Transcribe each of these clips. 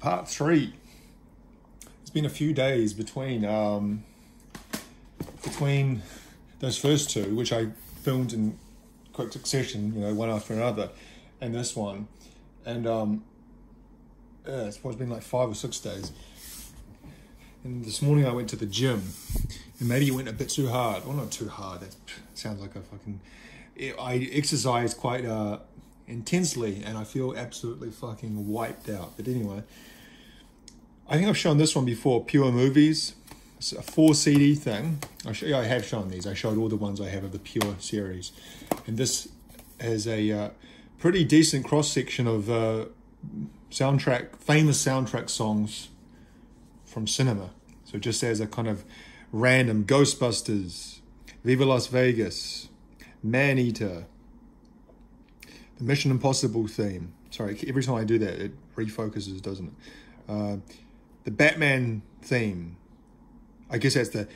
part three. It's been a few days between um, between those first two, which I filmed in quick succession, you know, one after another, and this one, and um, yeah, it's probably been like five or six days. And this morning I went to the gym, and maybe it went a bit too hard. Well, not too hard. That sounds like a fucking. I exercise quite uh, intensely, and I feel absolutely fucking wiped out. But anyway, I think I've shown this one before. Pure Movies. It's a four CD thing. I, show, I have shown these. I showed all the ones I have of the Pure series, and this has a uh, pretty decent cross section of uh, soundtrack, famous soundtrack songs from cinema. So just as a kind of random Ghostbusters, Viva Las Vegas, Man Eater, the Mission Impossible theme. Sorry, every time I do that, it refocuses, doesn't it? Uh, the Batman theme. I guess that's the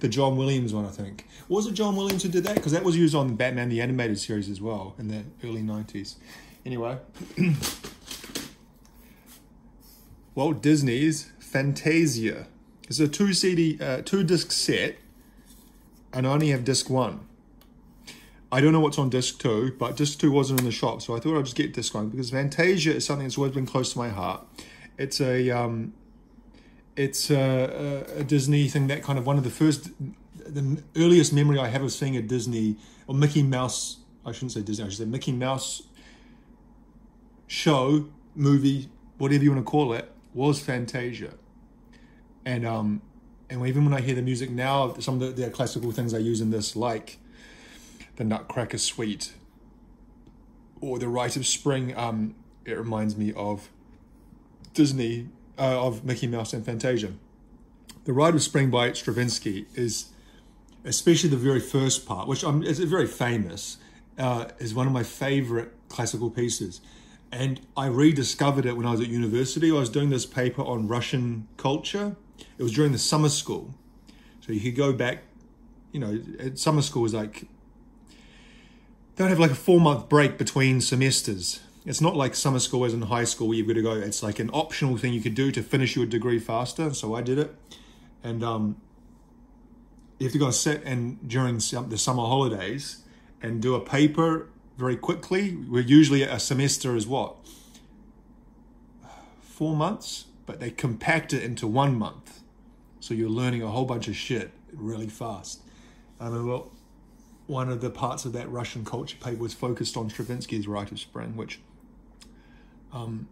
the John Williams one, I think. Was it John Williams who did that? Because that was used on Batman the Animated Series as well in the early 90s. Anyway, Walt Disney's Fantasia. It's a two CD, uh, two disc set, and I only have disc one. I don't know what's on disc two, but disc two wasn't in the shop, so I thought I'd just get disc one because Fantasia is something that's always been close to my heart. It's a um, it's a, a, Disney thing that kind of one of the first, the earliest memory I have of seeing a Disney or Mickey Mouse. I shouldn't say Disney. I should say Mickey Mouse show movie, whatever you want to call it, was Fantasia. And um, and even when I hear the music now, some of the, the classical things I use in this, like the Nutcracker Suite or the Rite of Spring, um, it reminds me of Disney, uh, of Mickey Mouse and Fantasia. The Rite of Spring by Stravinsky is, especially the very first part, which is very famous, uh, is one of my favorite classical pieces. And I rediscovered it when I was at university. I was doing this paper on Russian culture. It was during the summer school. So you could go back, you know, summer school was like, would have like a four month break between semesters. It's not like summer school as in high school where you've got to go. It's like an optional thing you could do to finish your degree faster. So I did it. And um, you have to go and sit and during the summer holidays and do a paper very quickly. We're usually a semester is what? Four months, but they compact it into one month. So you're learning a whole bunch of shit really fast. I mean, well, one of the parts of that Russian culture paper was focused on Stravinsky's Rite of Spring, which, um,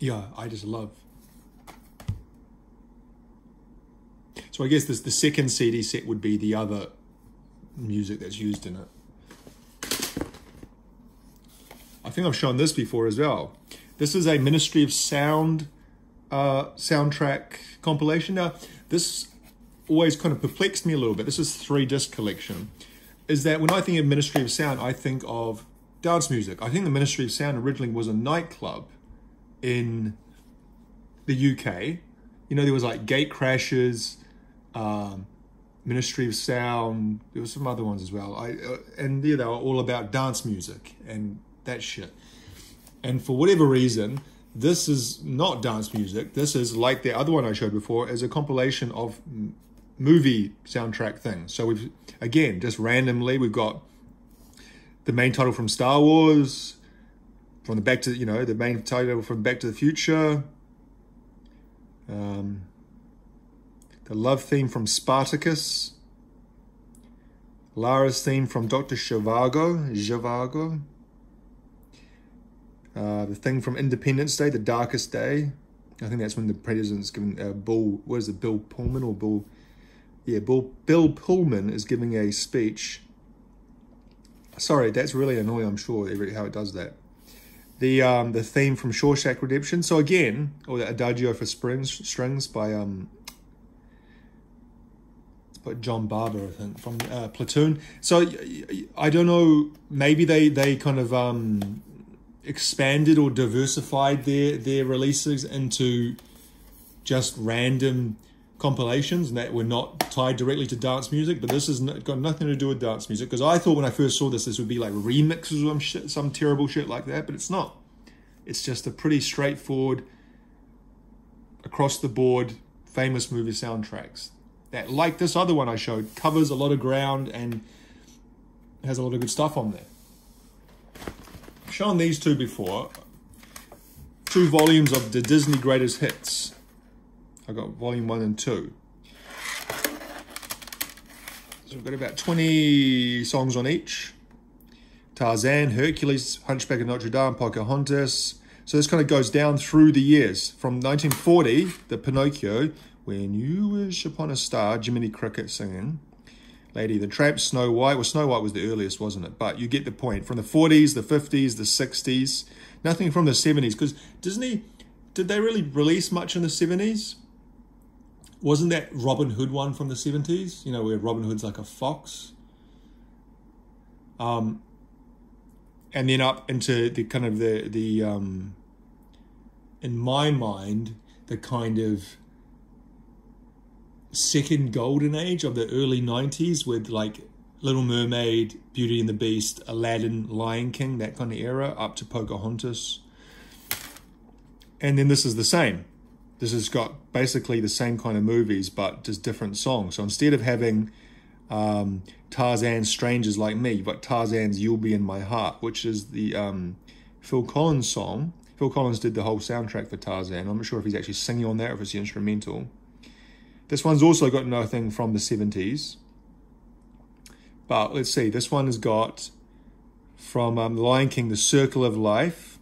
yeah, I just love. So I guess this the second CD set would be the other music that's used in it. I think I've shown this before as well. This is a Ministry of Sound uh, soundtrack compilation. Now, this always kind of perplexed me a little bit. This is three disc collection. Is that when I think of Ministry of Sound, I think of dance music. I think the Ministry of Sound originally was a nightclub in the UK. You know, there was like Gatecrashers, um, Ministry of Sound. There were some other ones as well. I uh, and yeah, they were all about dance music and that shit. And for whatever reason, this is not dance music. This is like the other one I showed before, is a compilation of movie soundtrack things. So we've again just randomly we've got the main title from Star Wars, from the Back to you know the main title from Back to the Future, um, the love theme from Spartacus, Lara's theme from Doctor Zhivago, Zhivago. Uh, the thing from Independence Day, The Darkest Day. I think that's when the president's given uh, Bull, what is it, Bill Pullman or Bull? Yeah, Bill, Bill Pullman is giving a speech. Sorry, that's really annoying, I'm sure, how it does that. The um, the theme from Shawshank Redemption. So again, or the Adagio for Springs, Strings by um, by John Barber, I think, from uh, Platoon. So I don't know, maybe they, they kind of um, expanded or diversified their their releases into just random compilations that were not tied directly to dance music, but this has got nothing to do with dance music because I thought when I first saw this, this would be like remixes or some, shit, some terrible shit like that, but it's not. It's just a pretty straightforward, across the board, famous movie soundtracks that, like this other one I showed, covers a lot of ground and has a lot of good stuff on there. I've shown these two before. Two volumes of the Disney Greatest Hits. I got volume one and two. So we've got about 20 songs on each. Tarzan, Hercules, Hunchback of Notre Dame, Pocahontas. So this kind of goes down through the years. From 1940, the Pinocchio, When You Wish Upon a Star, Jiminy Cricket singing. Lady the Tramp, Snow White. Well, Snow White was the earliest, wasn't it? But you get the point. From the 40s, the 50s, the 60s. Nothing from the 70s. Because Disney, did they really release much in the 70s? Wasn't that Robin Hood one from the 70s? You know, where Robin Hood's like a fox? Um, and then up into the kind of the the um, in my mind the kind of second golden age of the early 90s with like Little Mermaid, Beauty and the Beast, Aladdin, Lion King, that kind of era, up to Pocahontas. And then this is the same. This has got basically the same kind of movies, but just different songs. So instead of having um, Tarzan's Strangers Like Me, but Tarzan's You'll Be in My Heart, which is the um, Phil Collins song. Phil Collins did the whole soundtrack for Tarzan. I'm not sure if he's actually singing on that or if it's instrumental. This one's also got nothing from the 70s. But let's see, this one has got from um, Lion King, The Circle of Life,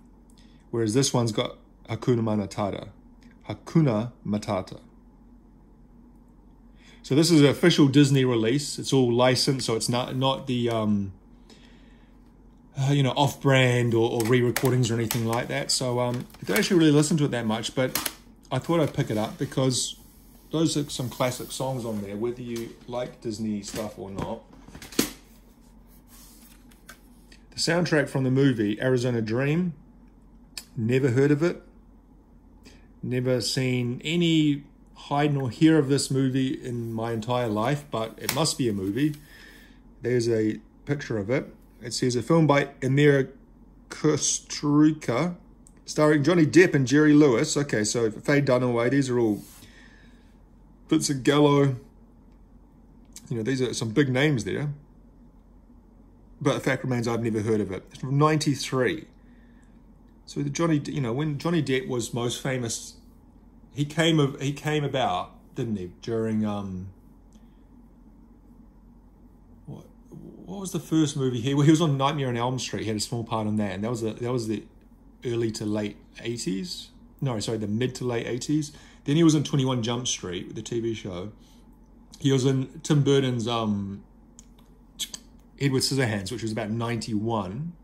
whereas this one's got Hakuna Matata. Hakuna Matata. So this is an official Disney release. It's all licensed, so it's not not the um, uh, you know off-brand or, or, re-recordings or anything like that. So um, I don't actually really listen to it that much, but I thought I'd pick it up because those are some classic songs on there, whether you like Disney stuff or not. The soundtrack from the movie Arizona Dream. Never heard of it. Never seen any hide nor hear of this movie in my entire life, but it must be a movie. There's a picture of it. It says a film by Emira Kusturica, starring Johnny Depp and Jerry Lewis. Okay, so Faye Dunaway, these are all Vincent Gallo. You know, these are some big names there. But the fact remains, I've never heard of it. It's from '93. So Johnny, you know, when Johnny Depp was most famous he came of he came about, didn't he, during um what what was the first movie he well, he was on Nightmare on Elm Street, he had a small part in that, and that was the that was the early to late eighties. No, sorry, the mid to late eighties. Then he was in Twenty One Jump Street, with the TV show. He was in Tim Burton's um Edward Scissorhands, which was about ninety one.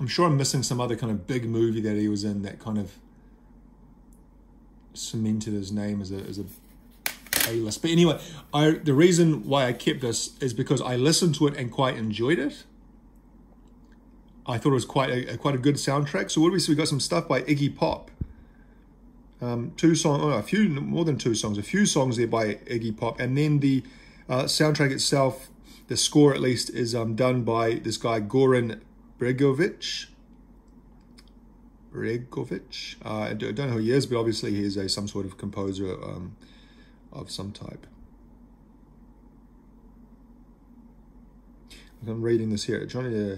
I'm sure I'm missing some other kind of big movie that he was in that kind of cemented his name as a as a A list. But anyway, I the reason why I kept this is because I listened to it and quite enjoyed it. I thought it was quite a, a quite a good soundtrack. So what do we see? We got some stuff by Iggy Pop. Um, two songs, oh, a few more than two songs, a few songs there by Iggy Pop, and then the uh, soundtrack itself, the score at least, is um, done by this guy Goran Bregovic. Bregovic. Uh, I don't know who he is, but obviously he is a some sort of composer um, of some type. I'm reading this here. Johnny, the, uh,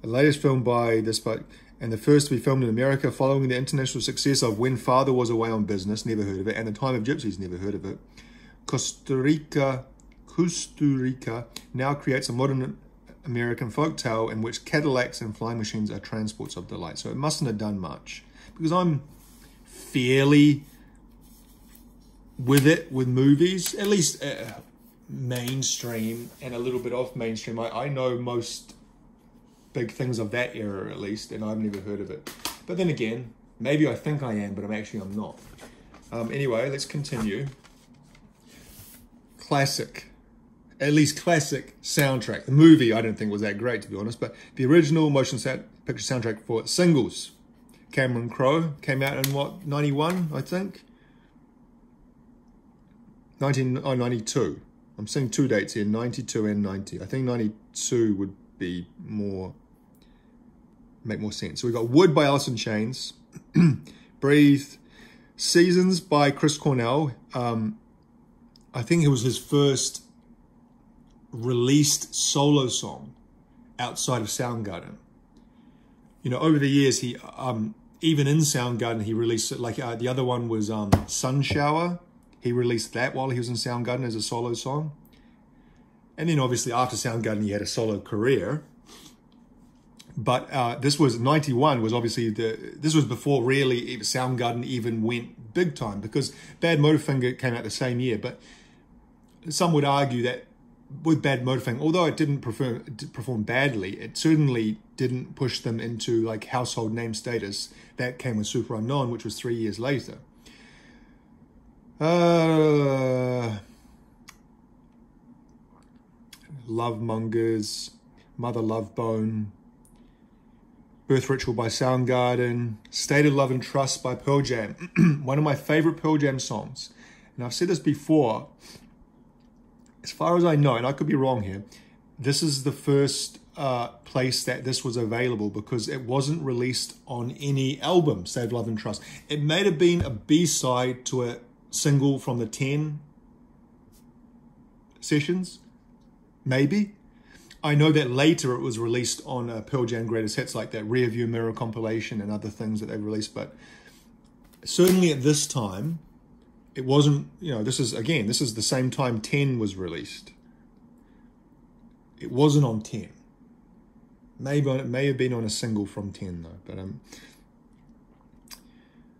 the latest film by this, but and the first to be filmed in America following the international success of When Father Was Away on Business, never heard of it, and The Time of Gypsies, never heard of it. Kusturica, Costa Rica now creates a modern American folk tale in which Cadillacs and flying machines are transports of delight. So it mustn't have done much because I'm fairly with it with movies, at least uh, mainstream and a little bit off mainstream. I, I know most big things of that era at least, and I've never heard of it. But then again, maybe I think I am, but I'm actually I'm not. Um, anyway, let's continue. Classic at least classic soundtrack. The movie I don't think was that great to be honest, but the original motion picture soundtrack for Singles, Cameron Crowe came out in what 91 I think. 1992. I'm seeing two dates here, 92 and 90. I think 92 would be more, make more sense. So we got Wood by Alice in Chains, Breathe, Seasons by Chris Cornell. Um, I think it was his first released solo song outside of Soundgarden. You know, over the years, he um, even in Soundgarden, he released it. Like uh, the other one was um, Sun Shower. He released that while he was in Soundgarden as a solo song. And then obviously after Soundgarden, he had a solo career. But uh, this was 91 was obviously the, this was before really Soundgarden even went big time because Bad Motorfinger came out the same year. But some would argue that with Bad Motorfinger, although it didn't perform, perform badly, it certainly didn't push them into like household name status. That came with Superunknown, which was three years later. Uh, Love Mongers, Mother Love Bone, Birth Ritual by Soundgarden, State of Love and Trust by Pearl Jam. One of my favorite Pearl Jam songs. And I've said this before. As far as I know, and I could be wrong here, this is the first uh, place that this was available because it wasn't released on any album, Save Love and Trust. It may have been a B-side to a single from the 10 sessions, maybe. I know that later it was released on uh, Pearl Jam Greatest Hits, like that Rearview Mirror compilation and other things that they've released. But certainly at this time, it wasn't, you know, this is, again, this is the same time 10 was released. It wasn't on 10. Maybe on, it may have been on a single from 10 though. But um,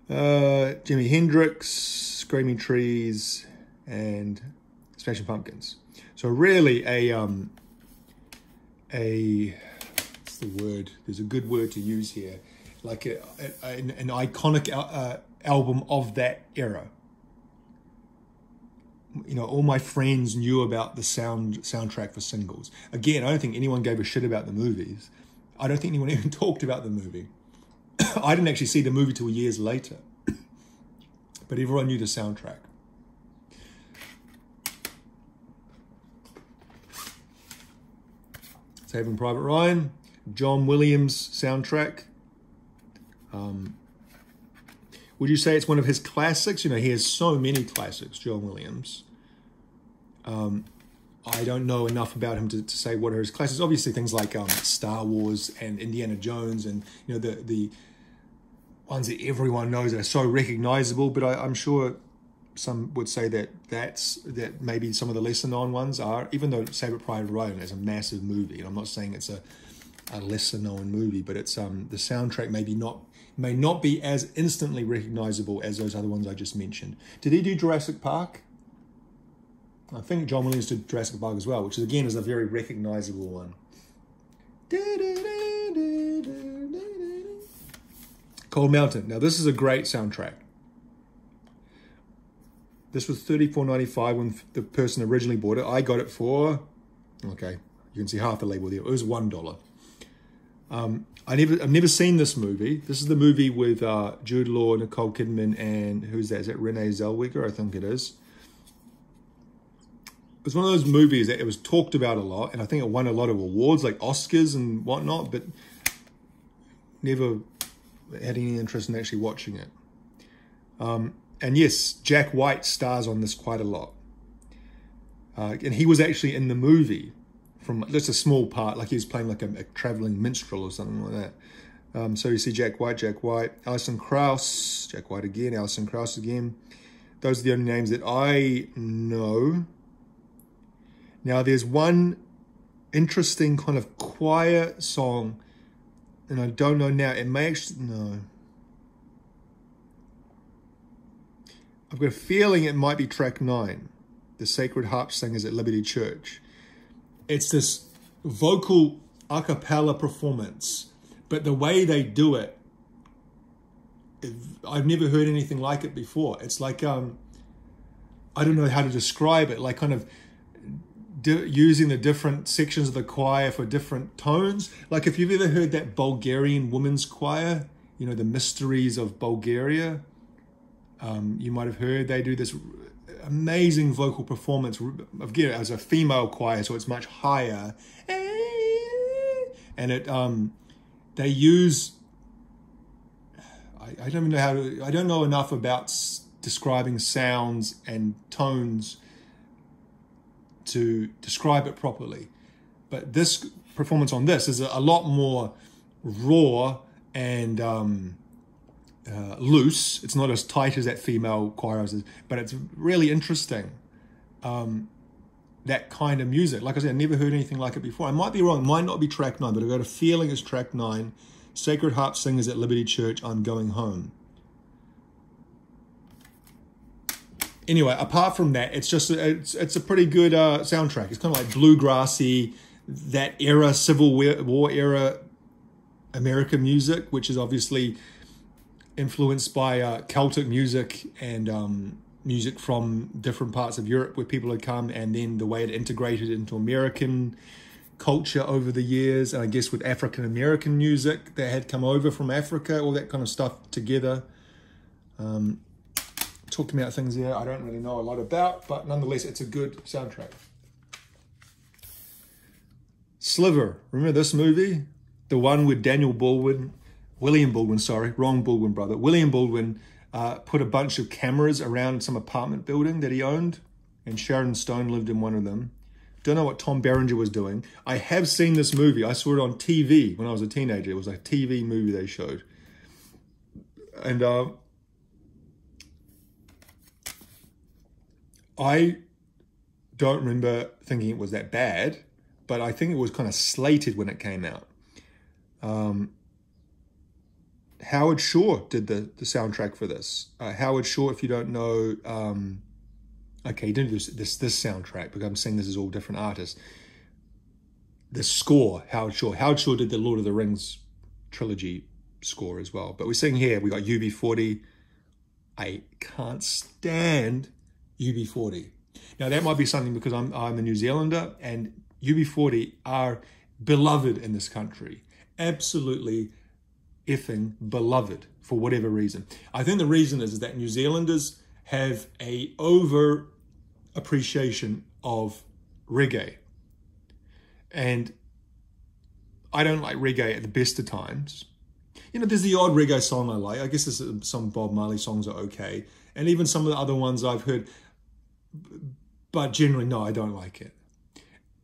uh, Jimi Hendrix, Screaming Trees, and Smashing Pumpkins. So really a um, a what's the word? There's a good word to use here, like a, a, an, an, iconic uh, album of that era. You know, all my friends knew about the sound soundtrack for singles. Again, I don't think anyone gave a shit about the movies. I don't think anyone even talked about the movie. I didn't actually see the movie till years later, but everyone knew the soundtrack. Saving Private Ryan, John Williams soundtrack. Um, would you say it's one of his classics? You know, he has so many classics, John Williams. Um, I don't know enough about him to, to say what are his classics. Obviously, things like um, Star Wars and Indiana Jones, and you know the the ones that everyone knows are so recognizable. But I, am sure some would say that that's that maybe some of the lesser known ones are, even though Saving Private Ryan is a massive movie, and I'm not saying it's a a lesser known movie, but it's um the soundtrack maybe not may not be as instantly recognizable as those other ones I just mentioned. Did he do Jurassic Park? I think John Williams did Jurassic Park as well, which is, again is a very recognizable one. Cold Mountain. Now this is a great soundtrack. This was $34.95 when the person originally bought it. I got it for, okay, you can see half the label there. It was $1. Um, I never, I've never seen this movie. This is the movie with uh, Jude Law, Nicole Kidman, and who's that? Is that Renee Zellweger? I think it is. Was one of those movies that it was talked about a lot, and I think it won a lot of awards, like Oscars and whatnot, but never had any interest in actually watching it. Um, and yes, Jack White stars on this quite a lot. Uh, and he was actually in the movie from just a small part, like he was playing like a, a traveling minstrel or something like that. Um, so you see Jack White, Jack White, Alison Krauss, Jack White again, Alison Krauss again. Those are the only names that I know. Now there's one interesting kind of choir song, and I don't know now. It may actually no. I've got a feeling it might be track nine, the Sacred Harp Singers at Liberty Church. It's this vocal a cappella performance, but the way they do it, I've never heard anything like it before. It's like, um, I don't know how to describe it, like kind of using the different sections of the choir for different tones. Like if you've ever heard that Bulgarian women's choir, you know, the mysteries of Bulgaria, um, you might have heard they do this amazing vocal performance of gear as a female choir, so it's much higher, and it um, they use. I, I don't know how to. I don't know enough about describing sounds and tones to describe it properly, but this performance on this is a, lot more raw and um, uh, loose. It's not as tight as that female choir is, but it's really interesting. Um, that kind of music. Like I said, I never heard anything like it before. I might be wrong. It might not be track nine, but I've got a feeling it's track nine. Sacred Harp Singers at Liberty Church. I'm going home. Anyway, apart from that, it's just it's it's a pretty good uh, soundtrack. It's kind of like bluegrassy, that era, Civil War era American music, which is obviously influenced by uh, Celtic music and um, music from different parts of Europe where people had come, and then the way it integrated into American culture over the years, and I guess with African American music that had come over from Africa, all that kind of stuff together. Um, talking about things there I don't really know a lot about, but nonetheless, it's a good soundtrack. Sliver, remember this movie? The one with Daniel Baldwin William Baldwin, sorry, wrong Baldwin brother. William Baldwin uh, put a bunch of cameras around some apartment building that he owned, and Sharon Stone lived in one of them. Don't know what Tom Berenger was doing. I have seen this movie. I saw it on TV when I was a teenager. It was a TV movie they showed. And uh, I don't remember thinking it was that bad, but I think it was kind of slated when it came out. Um, Howard Shore did the, the soundtrack for this. Uh, Howard Shore, if you don't know, um, okay, he didn't do this, this, this soundtrack because I'm saying this is all different artists. The score, Howard Shore. Howard Shore did the Lord of the Rings trilogy score as well. But we're seeing here, we got UB40. I can't stand UB40. Now that might be something because I'm I'm a New Zealander and UB40 are beloved in this country. Absolutely effing beloved for whatever reason. I think the reason is, is that New Zealanders have a over appreciation of reggae. And I don't like reggae at the best of times. You know, there's the odd reggae song I like. I guess some Bob Marley songs are okay. And even some of the other ones I've heard. But generally, no, I don't like it.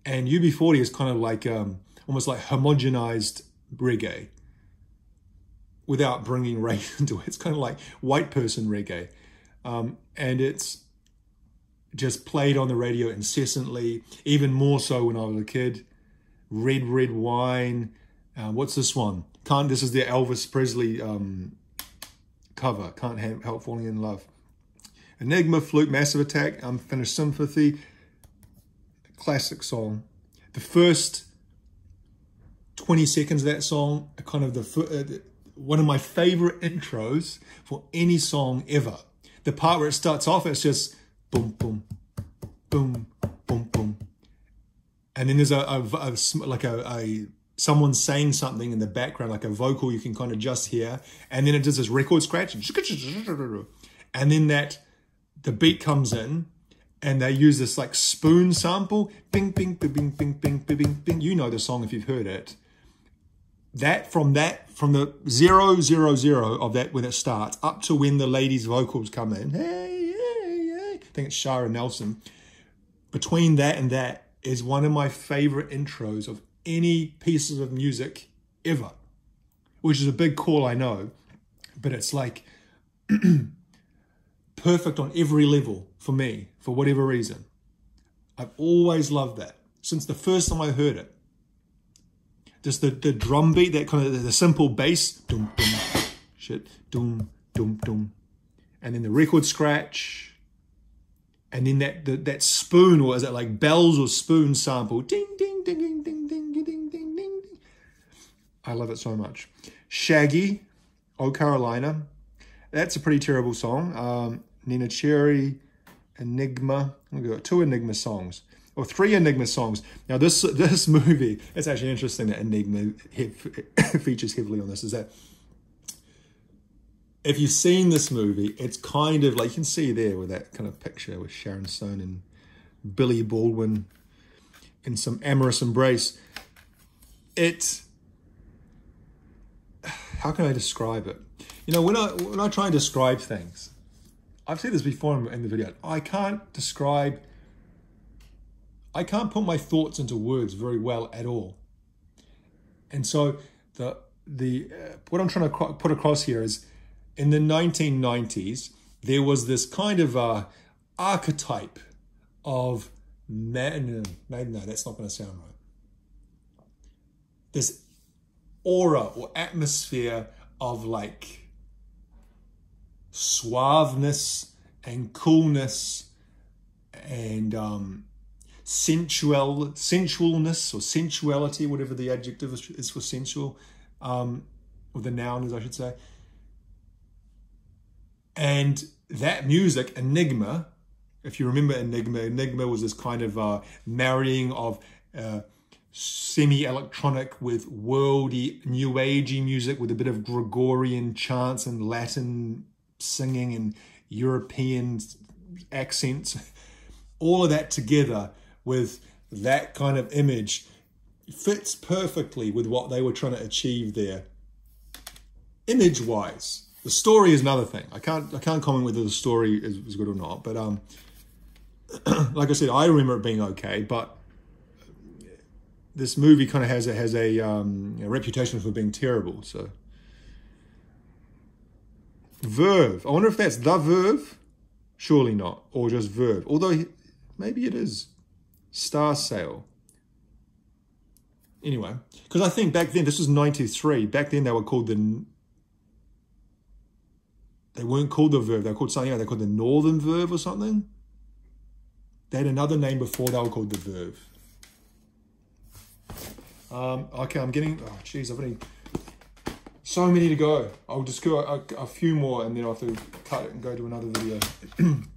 And UB40 is kind of like um, almost like homogenized reggae without bringing race into it. It's kind of like white person reggae. Um, and it's just played on the radio incessantly, even more so when I was a kid. Red, red wine. Uh, what's this one? Can't. This is the Elvis Presley um, cover. Can't help falling in love. Enigma, Fluke, Massive Attack, Unfinished Sympathy. Classic song. The first 20 seconds of that song, are kind of the uh, one of my favorite intros for any song ever. The part where it starts off, it's just boom, boom, boom, boom, boom. And then there's a, a, a like a, a, someone saying something in the background, like a vocal you can kind of just hear. And then it does this record scratch. And then that, the beat comes in and they use this like spoon sample. Bing, bing, bing, bing, bing, bing, bing, bing. You know the song if you've heard it that from that from the zero zero zero of that when it starts up to when the ladies' vocals come in, hey, hey, hey, I think it's Shara Nelson. Between that and that is one of my favorite intros of any pieces of music ever, which is a big call, I know, but it's like perfect on every level for me, for whatever reason. I've always loved that since the first time I heard it just the, the drum beat, that kind of the simple bass, doom, doom, shit, doom, doom, doom. And then the record scratch. And then that the, that spoon, or is it like bells or spoon sample? Ding, ding, ding, ding, ding, ding, ding, ding, ding, ding. I love it so much. Shaggy, Oh Carolina. That's a pretty terrible song. Um, Neneh Cherry, Enigma. We've got two Enigma songs or three Enigma songs. Now, this this movie, it's actually interesting that Enigma features heavily on this, is that if you've seen this movie, it's kind of like you can see there with that kind of picture with Sharon Stone and Billy Baldwin in some amorous embrace. It how can I describe it? You know, when I when I try and describe things, I've said this before in the video. I can't describe. I can't put my thoughts into words very well at all. And so the the uh, what I'm trying to put across here is, in the 1990s, there was this kind of uh, archetype of man. No, no, that's not going to sound right. This aura or atmosphere of like suaveness and coolness and um, sensual sensualness or sensuality, whatever the adjective is for sensual, um, or the noun is, I should say. And that music, Enigma, if you remember Enigma, Enigma was this kind of uh, marrying of uh, semi-electronic with worldy, new agey music with a bit of Gregorian chants and Latin singing and European accents, all of that together with that kind of image fits perfectly with what they were trying to achieve there. Image wise, the story is another thing. I can't I can't comment whether the story is, is good or not, but um, like I said, I remember it being okay, but this movie kind of has a, has a, um, a reputation for being terrible. So Verve. I wonder if that's the Verve. Surely not, or just Verve. Although maybe it is. Star Sail. Anyway, because I think back then, this was 93. Back then they were called the... They weren't called the Verve. They were called something else. They were called the Northern Verve or something. They had another name before they were called the Verve. Um, okay, I'm getting... Oh, jeez, I've only so many to go. I'll just go a, a few more and then I'll have to cut it and go to another video.